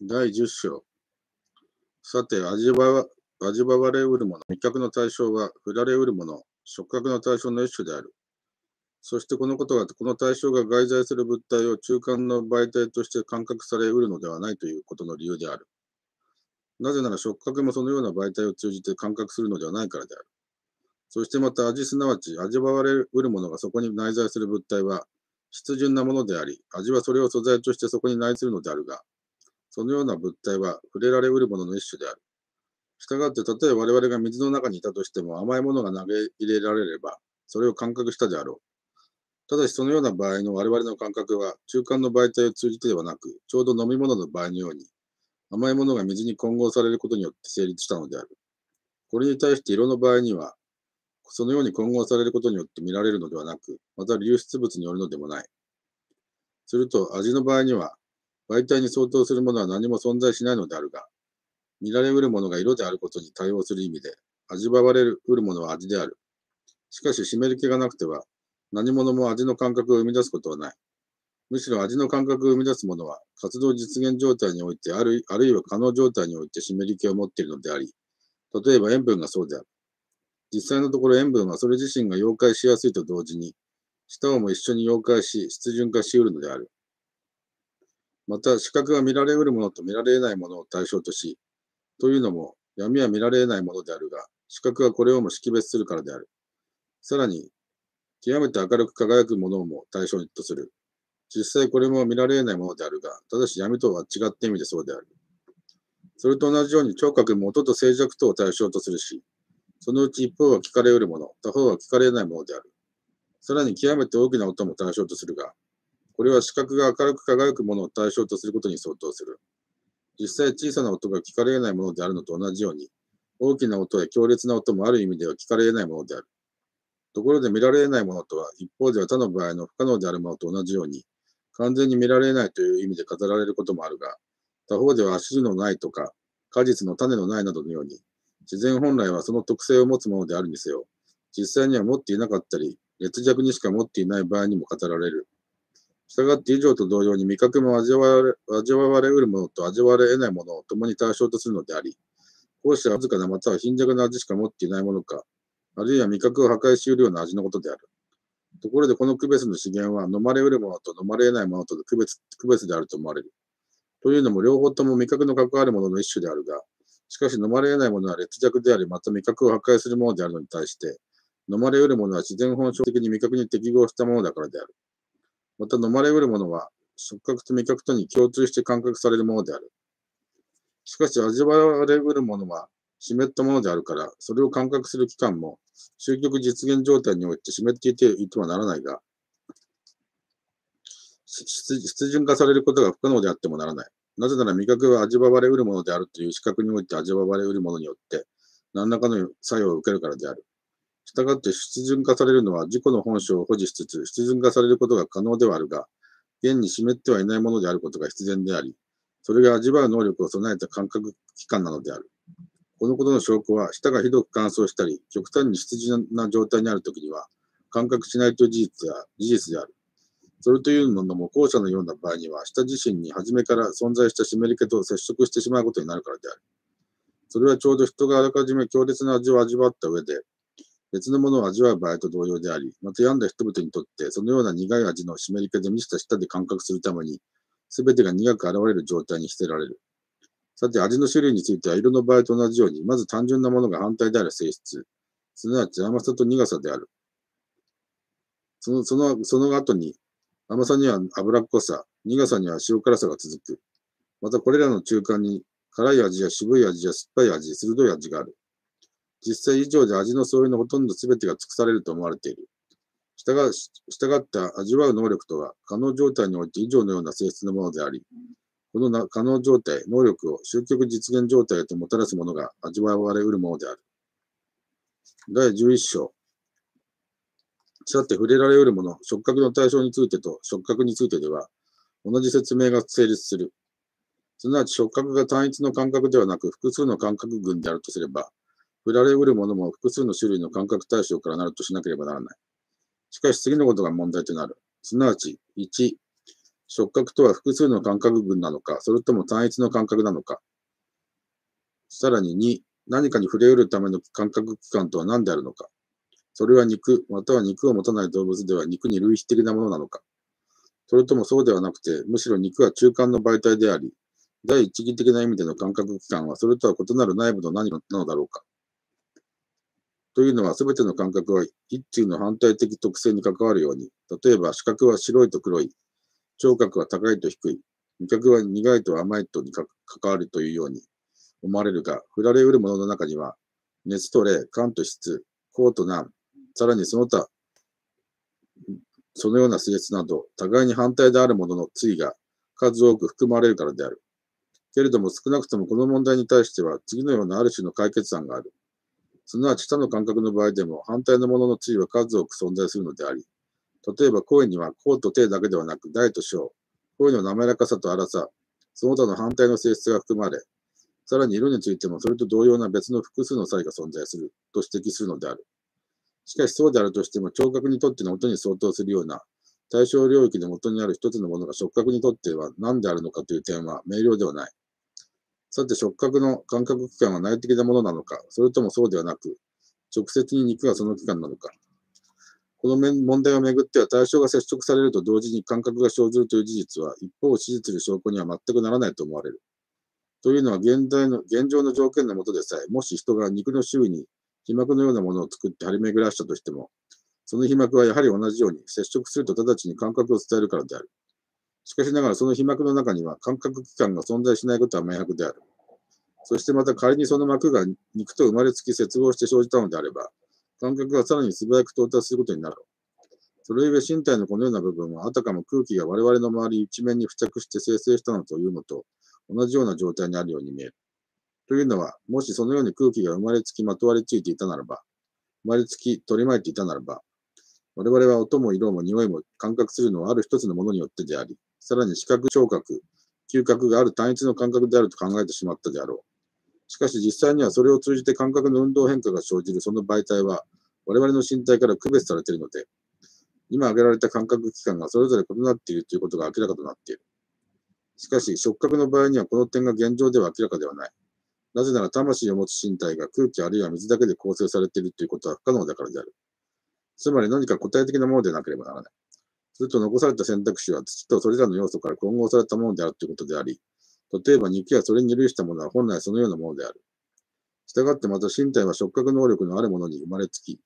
第10章。さて、味わ味わわれうるもの、味覚の対象は、振られうるもの、触覚の対象の一種である。そしてこのことは、この対象が外在する物体を中間の媒体として感覚されうるのではないということの理由である。なぜなら触覚もそのような媒体を通じて感覚するのではないからである。そしてまた味すなわち味わわれうるものがそこに内在する物体は必準なものであり、味はそれを素材としてそこに内するのであるが、そのような物体は触れられうるものの一種である。したがって、例えば我々が水の中にいたとしても甘いものが投げ入れられれば、それを感覚したであろう。ただし、そのような場合の我々の感覚は、中間の媒体を通じてではなく、ちょうど飲み物の場合のように、甘いものが水に混合されることによって成立したのである。これに対して色の場合には、そのように混合されることによって見られるのではなく、また流出物によるのでもない。すると、味の場合には、媒体に相当するものは何も存在しないのであるが、見られうるものが色であることに対応する意味で、味わわれるうるものは味である。しかし、湿り気がなくては、何者も味の感覚を生み出すことはない。むしろ味の感覚を生み出すものは、活動実現状態においてある、あるいは可能状態において湿り気を持っているのであり、例えば塩分がそうである。実際のところ塩分はそれ自身が溶解しやすいと同時に、舌をも一緒に溶解し、湿潤化し得るのである。また、視覚が見られうるものと見られないものを対象とし、というのも、闇は見られないものであるが、視覚はこれをも識別するからである。さらに、極めて明るく輝くものも対象とする。実際これも見られないものであるが、ただし闇とは違った意味でそうである。それと同じように聴覚も音と静寂とを対象とするし、そのうち一方は聞かれうるもの、他方は聞かれないものである。さらに極めて大きな音も対象とするが、これは視覚が明るく輝くものを対象とすることに相当する。実際小さな音が聞かれないものであるのと同じように、大きな音や強烈な音もある意味では聞かれないものである。ところで見られないものとは、一方では他の場合の不可能であるものと同じように、完全に見られないという意味で語られることもあるが、他方では足のないとか、果実の種のないなどのように、自然本来はその特性を持つものであるにせよ、実際には持っていなかったり、劣弱にしか持っていない場合にも語られる。したがって以上と同様に味覚も味わわれ味わわれうるものと味わわれ得ないものを共に対象とするのであり、後者はわずかなまたは貧弱な味しか持っていないものか、あるいは味覚を破壊し得るような味のことである。ところでこの区別の資源は飲まれうるものと飲まれ得ないものとの区別区別であると思われる。というのも両方とも味覚の関わるものの一種であるが、しかし飲まれ得ないものは劣弱であり、また味覚を破壊するものであるのに対して、飲まれうるものは自然本性的に味覚に適合したものだからである。また飲まれうるものは触覚と味覚とに共通して感覚されるものである。しかし味わわれうるものは湿ったものであるから、それを感覚する期間も、終局実現状態において湿っていていてはならないが、湿潤化されることが不可能であってもならない。なぜなら味覚は味わわれうるものであるという視覚において味わわれうるものによって、何らかの作用を受けるからである。したがって湿潤化されるのは自己の本性を保持しつつ、湿潤化されることが可能ではあるが、現に湿ってはいないものであることが必然であり、それが味わう能力を備えた感覚器官なのである。このことの証拠は、舌がひどく乾燥したり、極端に湿潤な状態にあるときには、感覚しないという事実や事実である。それというのも、後者のような場合には、舌自身に初めから存在した湿り気と接触してしまうことになるからである。それはちょうど人があらかじめ強烈な味を味わった上で、別のものを味わう場合と同様であり、また病んだ人々にとって、そのような苦い味の湿り気で満ちた舌で感覚するために、すべてが苦く現れる状態にしてられる。さて、味の種類については、色の場合と同じように、まず単純なものが反対である性質、すなわち甘さと苦さである。その、その、その後に、甘さには脂っこさ、苦さには塩辛さが続く。また、これらの中間に、辛い味や渋い味や酸っぱい味、鋭い味がある。実際以上で味の相違のほとんど全てが尽くされると思われている。したが、したがった味わう能力とは、可能状態において以上のような性質のものであり、このな可能状態、能力を終局実現状態へともたらすものが味わわれうるものである。第11章。さて、触れられうるもの、触覚の対象についてと触覚についてでは、同じ説明が成立する。すなわち触覚が単一の感覚ではなく複数の感覚群であるとすれば、触られうるものも複数の種類の感覚対象からなるとしなければならない。しかし次のことが問題となる。すなわち、1、触覚とは複数の感覚群なのか、それとも単一の感覚なのか。さらに2、何かに触れうるための感覚器官とは何であるのか。それは肉、または肉を持たない動物では肉に類比的なものなのか。それともそうではなくて、むしろ肉は中間の媒体であり、第一義的な意味での感覚器官はそれとは異なる内部の何なのだろうか。というのは、すべての感覚は一中の反対的特性に関わるように、例えば視覚は白いと黒い、聴覚は高いと低い、味覚は苦いと甘いとに関わるというように思われるが、振られうるものの中には、熱と冷、寒と湿、高と難、さらにその他、そのような性質など、互いに反対であるものの対が数多く含まれるからである。けれども少なくともこの問題に対しては次のようなある種の解決案がある。すなわち他の感覚の場合でも反対のものの対は数多く存在するのであり、例えば声には高と低だけではなく大と小、声の滑らかさと粗さ、その他の反対の性質が含まれ、さらに色についてもそれと同様な別の複数の差異が存在すると指摘するのである。しかしそうであるとしても、聴覚にとっての音に相当するような対象領域の元にある一つのものが触覚にとっては何であるのかという点は明瞭ではない。さて、触覚の感覚器官は内的なものなのか、それともそうではなく、直接に肉がその器官なのか。この問題をめぐっては対象が接触されると同時に感覚が生ずるという事実は一方を支持する証拠には全くならないと思われる。というのは現代の現状の条件のもとでさえ、もし人が肉の周囲に皮膜のようなものを作って張り巡らしたとしても、その皮膜はやはり同じように接触すると直ちに感覚を伝えるからである。しかしながらその皮膜の中には感覚器官が存在しないことは明白である。そしてまた仮にその膜が肉と生まれつき接合して生じたのであれば、感覚がさらに素早く到達することになる。それゆえ身体のこのような部分はあたかも空気が我々の周り一面に付着して生成したのというのと同じような状態にあるように見える。というのは、もしそのように空気が生まれつきまとわりついていたならば、生まれつき取り巻いていたならば、我々は音も色も匂いも感覚するのはある一つのものによってであり、さらに視覚、聴覚、嗅覚がある単一の感覚であると考えてしまったであろう。しかし実際にはそれを通じて感覚の運動変化が生じるその媒体は我々の身体から区別されているので、今挙げられた感覚器官がそれぞれ異なっているということが明らかとなっている。しかし触覚の場合にはこの点が現状では明らかではない。なぜなら魂を持つ身体が空気あるいは水だけで構成されているということは不可能だからである。つまり何か具体的なものでなければならない。すると残された選択肢は土とそれらの要素から混合されたものであるということであり、例えば肉やそれに類したものは本来そのようなものである。したがってまた身体は触覚能力のあるものに生まれつき、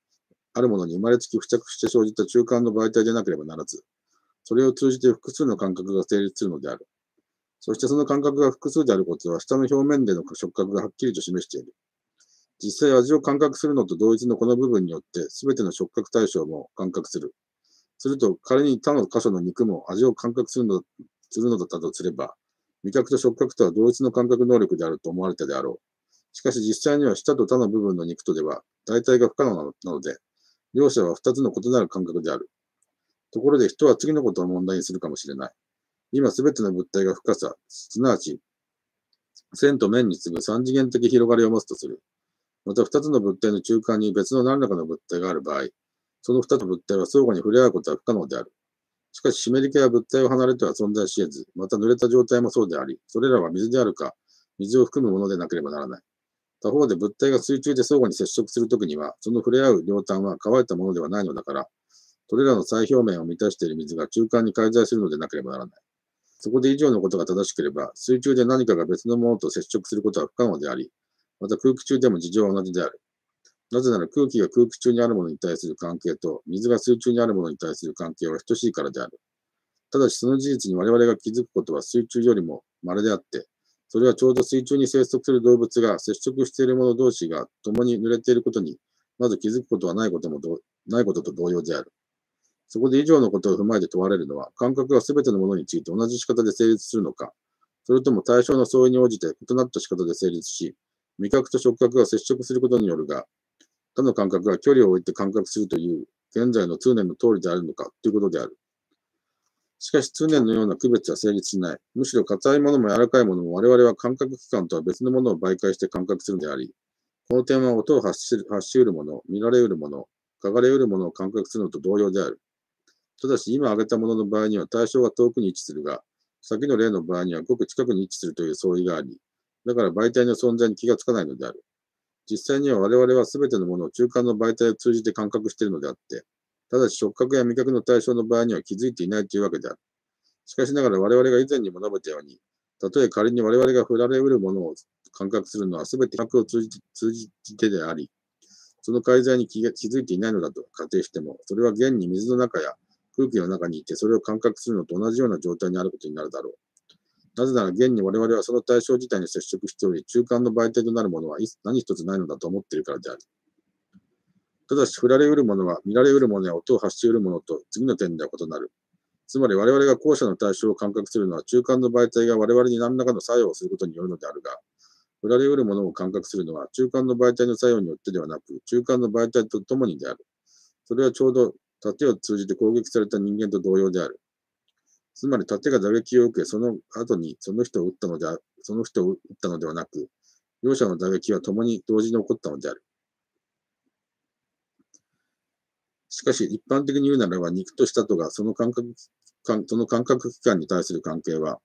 あるものに生まれつき付着して生じた中間の媒体でなければならず、それを通じて複数の感覚が成立するのである。そしてその感覚が複数であることは、下の表面での触覚がはっきりと示している。実際味を感覚するのと同一のこの部分によって、すべての触覚対象も感覚する。すると、仮に他の箇所の肉も味を感覚するのするのだったとすれば、味覚と触覚とは同一の感覚能力であると思われたであろう。しかし実際には舌と他の部分の肉とでは、大体が不可能なので、両者は二つの異なる感覚である。ところで人は次のことを問題にするかもしれない。今すべての物体が深さ、すなわち、線と面に次ぐ三次元的広がりを持つとする。また二つの物体の中間に別の何らかの物体がある場合、その二つ物体は相互に触れ合うことは不可能である。しかし、湿り気は物体を離れては存在し得ず、また濡れた状態もそうであり、それらは水であるか、水を含むものでなければならない。他方で物体が水中で相互に接触するときには、その触れ合う両端は乾いたものではないのだから、それらの最表面を満たしている水が中間に介在するのでなければならない。そこで以上のことが正しければ、水中で何かが別のものと接触することは不可能であり、また空気中でも事情は同じである。なぜなら空気が空気中にあるものに対する関係と、水が水中にあるものに対する関係は等しいからである。ただしその事実に我々が気づくことは水中よりも稀であって、それはちょうど水中に生息する動物が接触している者同士が共に濡れていることに、まず気づくことはないこともないことと同様である。そこで以上のことを踏まえて問われるのは、感覚が全てのものについて同じ仕方で成立するのか、それとも対象の相違に応じて異なった仕方で成立し、味覚と触覚が接触することによるが、他の感覚が距離を置いて感覚するという現在の通念の通りであるのかということである。しかし通念のような区別は成立しない。むしろ硬いものも柔らかいものも我々は感覚器官とは別のものを媒介して感覚するのであり、この点は音を発し発し得るもの、見られ得るもの、嗅がれ得るものを感覚するのと同様である。ただし、今挙げたものの場合には対象が遠くに位置するが、先の例の場合にはごく近くに位置するという相違があり、だから媒体の存在に気がつかないのである。実際には我々は全てのものを中間の媒体を通じて感覚しているのであって、ただし触覚や味覚の対象の場合には気づいていないというわけである。しかしながら我々が以前にも述べたように、たとえ仮に我々が振られうるものを感覚するのは全て感覚を通じて通じてであり、その介在に気気づいていないのだと仮定しても、それは現に水の中や空気の中にいてそれを感覚するのと同じような状態にあることになるだろう。なぜなら現に我々はその対象自体に接触しており、中間の媒体となるものは何一つないのだと思っているからである。ただし、振られうるものは見られうるものや音を発しうるものと次の点では異なる。つまり我々が後者の対象を感覚するのは中間の媒体が我々に何らかの作用をすることによるのであるが、振られうるものを感覚するのは中間の媒体の作用によってではなく、中間の媒体とともにである。それはちょうど盾を通じて攻撃された人間と同様である。つまり盾が打撃を受け、その後にその人を撃ったのでその人を撃ったのではなく、両者の打撃は共に同時に起こったのである。しかし、一般的に言うならば、肉と舌とがその感覚、その感覚器官に対する関係は、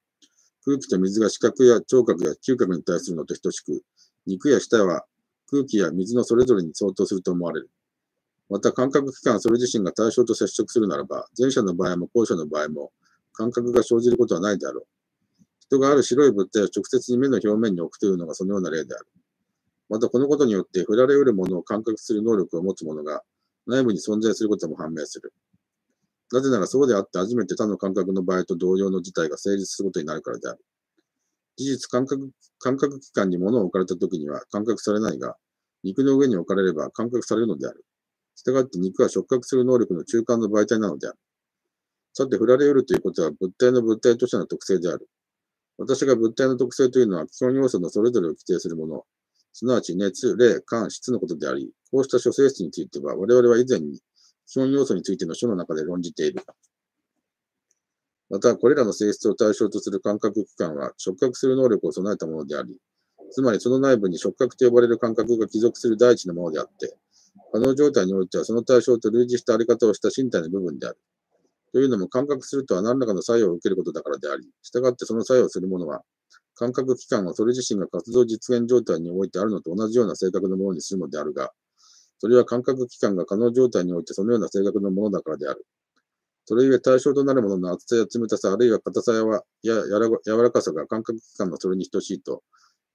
空気と水が視覚や聴覚や嗅覚に対するのと等しく、肉や舌は空気や水のそれぞれに相当すると思われる。また、感覚器官それ自身が対象と接触するならば、前者の場合も後者の場合も、感覚が生じることはないであろう。人がある白い物体を直接に目の表面に置くというのがそのような例である。またこのことによって振られうるものを感覚する能力を持つ者が内部に存在することも判明する。なぜならそうであって初めて他の感覚の場合と同様の事態が成立することになるからである。事実、感覚、感覚器官に物を置かれた時には感覚されないが、肉の上に置かれれば感覚されるのである。したがって肉は触覚する能力の中間の媒体なのである。さて、振られうるということは物体の物体としての特性である。私が物体の特性というのは基本要素のそれぞれを規定するもの、すなわち熱、冷、間、質のことであり、こうした諸性質については我々は以前に基本要素についての書の中で論じている。また、これらの性質を対象とする感覚器官は触覚する能力を備えたものであり、つまりその内部に触覚と呼ばれる感覚が帰属する第一のものであって、可能状態においてはその対象と類似したあり方をした身体の部分である。というのも感覚するとは何らかの作用を受けることだからであり、従ってその作用するものは、感覚器官はそれ自身が活動実現状態においてあるのと同じような性格のものにするのであるが、それは感覚器官が可能状態においてそのような性格のものだからである。それゆえ対象となるものの厚さや冷たさ、あるいは硬さやや柔らかさが感覚器官がそれに等しいと、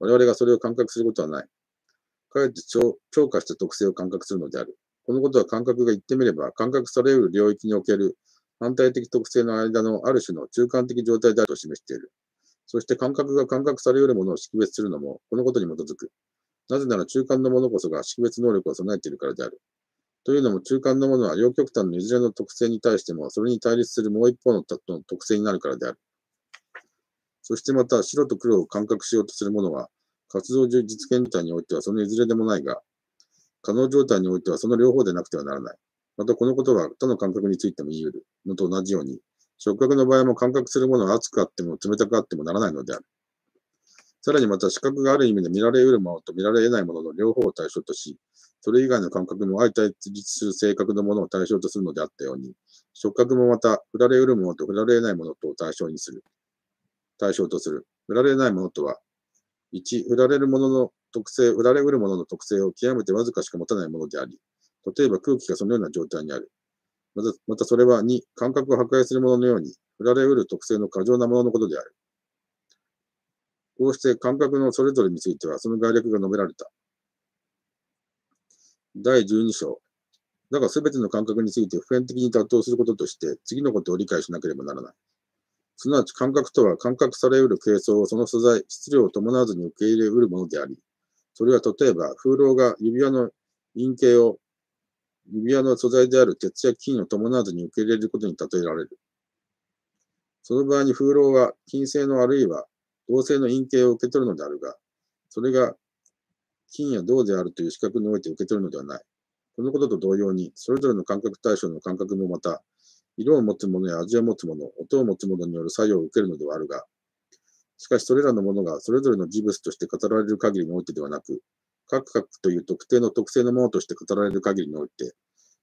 我々がそれを感覚することはない。かえって強化した特性を感覚するのである。このことは感覚が言ってみれば、感覚される領域における反対的特性の間のある種の中間的状態であると示している。そして感覚が感覚され得るものを識別するのも、このことに基づく。なぜなら中間のものこそが識別能力を備えているからである。というのも中間のものは両極端のいずれの特性に対しても、それに対立するもう一方の特性になるからである。そしてまた白と黒を感覚しようとするものは、活動上実現状態においてはそのいずれでもないが、可能状態においてはその両方でなくてはならない。またこのことは他の感覚についても言い得るのと同じように、触覚の場合も感覚するものは熱くあっても冷たくあってもならないのである。さらにまた視覚がある意味で見られ得るものと見られ得ないものの両方を対象とし、それ以外の感覚も相対立する性格のものを対象とするのであったように、触覚もまた振られ得るものと振られないものとを対象にする。対象とする。振られないものとは、1、振られるものの特性、振られ得るものの特性を極めてわずかしか持たないものであり、例えば空気がそのような状態にある。また、またそれは2、感覚を破壊するもののように、振られうる特性の過剰なもののことである。こうして感覚のそれぞれについては、その概略が述べられた。第12章。だが全ての感覚について普遍的に妥当することとして、次のことを理解しなければならない。すなわち感覚とは感覚されうる形相をその素材、質量を伴わずに受け入れうるものであり、それは例えば風浪が指輪の陰形を指輪の素材である鉄や金を伴わずに受け入れることに例えられる。その場合に風浪は金星のあるいは銅星の陰形を受け取るのであるが、それが金や銅であるという資格において受け取るのではない。このことと同様に、それぞれの感覚対象の感覚もまた、色を持つものや味を持つもの、音を持つものによる作用を受けるのではあるが、しかしそれらのものがそれぞれの事物として語られる限りにおいてではなく、各々という特定の特性のものとして語られる限りにおいて、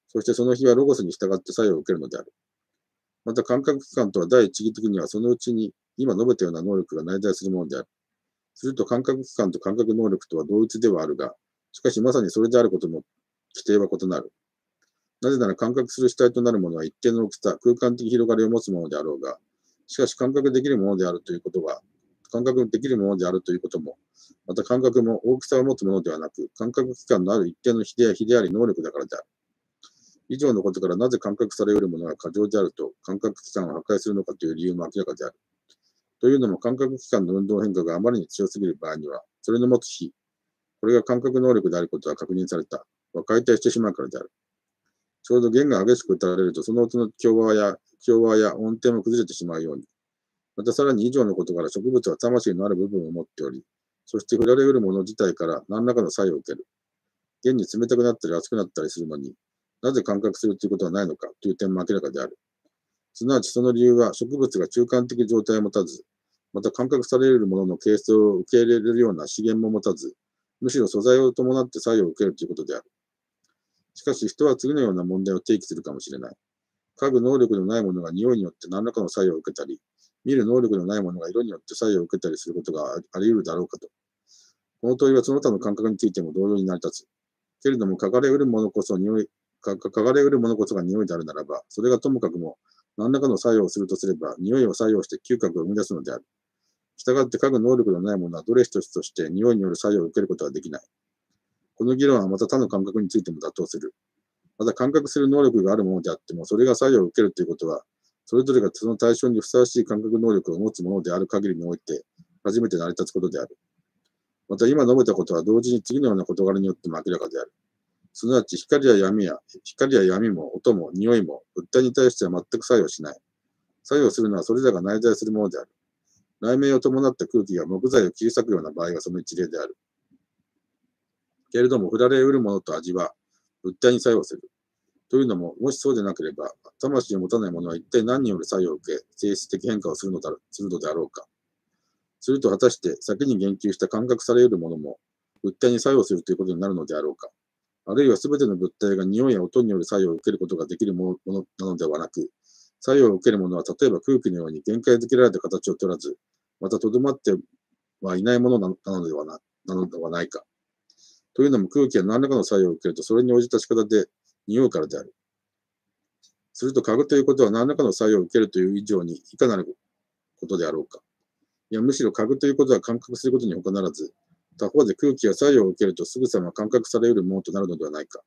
そしてその日はロゴスに従って作用を受けるのである。また感覚器官とは第一義的にはそのうちに今述べたような能力が内在するものである。すると感覚器官と感覚能力とは同一ではあるが、しかしまさにそれであることの規定は異なる。なぜなら感覚する主体となるものは一定の大きさ、空間的広がりを持つものであろうが、しかし感覚できるものであるということは、感覚できるものであるということも、また感覚も大きさを持つものではなく、感覚器官のある一定の比で比であり能力だからである。以上のことからなぜ感覚され得るものが過剰であると感覚器官を破壊するのかという理由も明らかである。というのも感覚器官の運動変化があまりに強すぎる場合には、それの持つ比、これが感覚能力であることは確認された。は解体してしまうからである。ちょうど弦が激しく打たれると、その音の共和や、共和や音程も崩れてしまうように。またさらに以上のことから植物は魂のある部分を持っており、そして振られ得るもの自体から何らかの作用を受ける。現に冷たくなったり熱くなったりするのに、なぜ感覚するということはないのかという点も明らかである。すなわちその理由は植物が中間的状態を持たず、また感覚されるものの形成を受け入れるような資源も持たず、むしろ素材を伴って作用を受けるということである。しかし人は次のような問題を提起するかもしれない。嗅ぐ能力のないものが匂いによって何らかの作用を受けたり、見る能力のないものが色によって作用を受けたりすることがあり得るだろうかと。この問いはその他の感覚についても同様に成り立つ。けれども、嗅がれうるものこそ匂い、嗅がれうるものこそが匂いであるならば、それがともかくも何らかの作用をするとすれば、匂いを作用して嗅覚を生み出すのである。したがって嗅ぐ能力のないものはどれ一つとして匂いによる作用を受けることはできない。この議論はまた他の感覚についても妥当する。また感覚する能力があるものであっても、それが作用を受けるということは、それぞれがその対象にふさわしい感覚能力を持つものである限りにおいて、初めて成り立つことである。また今述べたことは同時に次のような事柄によっても明らかである。すなわち光や闇や、光や闇も音も匂いも物体に対しては全く作用しない。作用するのはそれらが内在するものである。内面を伴った空気が木材を切り裂くような場合がその一例である。けれども、振られうるものと味は物体に作用する。というのも、もしそうでなければ、魂を持たないものは一体何による作用を受け、性質的変化をするのだするのであろうか。すると果たして先に言及した感覚されるものも物体に作用するということになるのであろうか。あるいは全ての物体が匂いや音による作用を受けることができるものなのではなく、作用を受けるものは例えば空気のように限界づけられた形を取らず、またとどまってはいないものなのではななのではないか。というのも空気は何らかの作用を受けると、それに応じた仕方で匂うからである。すると、嗅ぐということは何らかの作用を受けるという以上にいかなることであろうか。いや、むしろ嗅ぐということは感覚することに他ならず、他方で空気は作用を受けるとすぐさま感覚されうるものとなるのではないか。